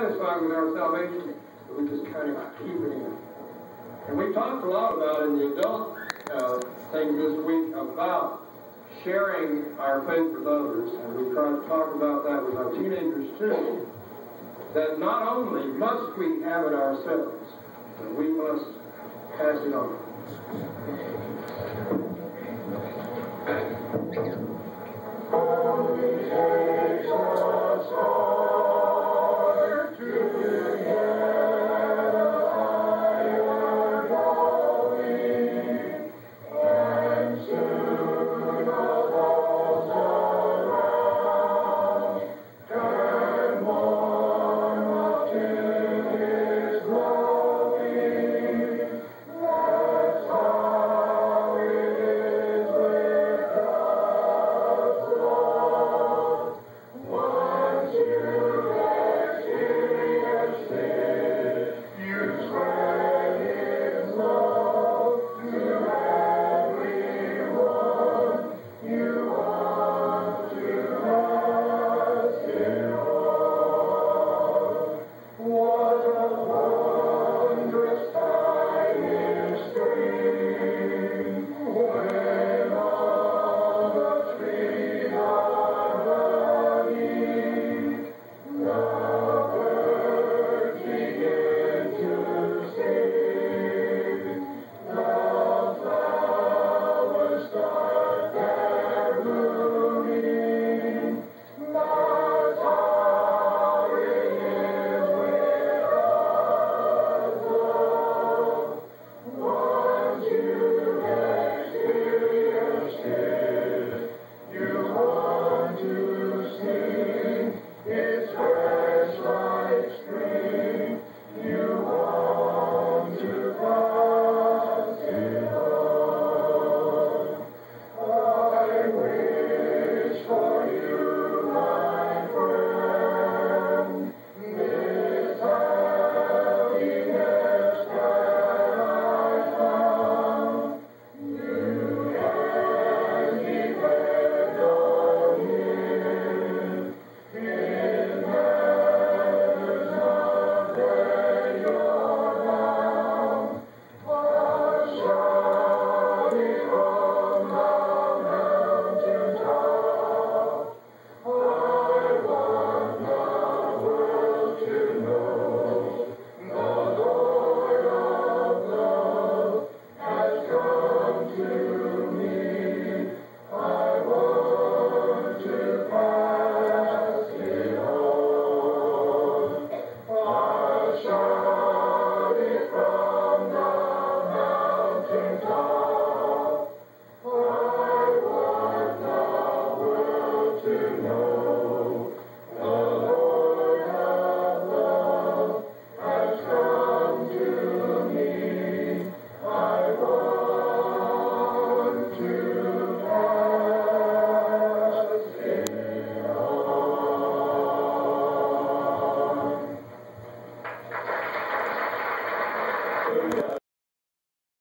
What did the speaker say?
satisfied with our salvation, but we just kind of keep it in. And we talked a lot about in the adult uh, thing this week about sharing our faith with others, and we tried to talk about that with our teenagers too. That not only must we have it ourselves, but we must pass it on.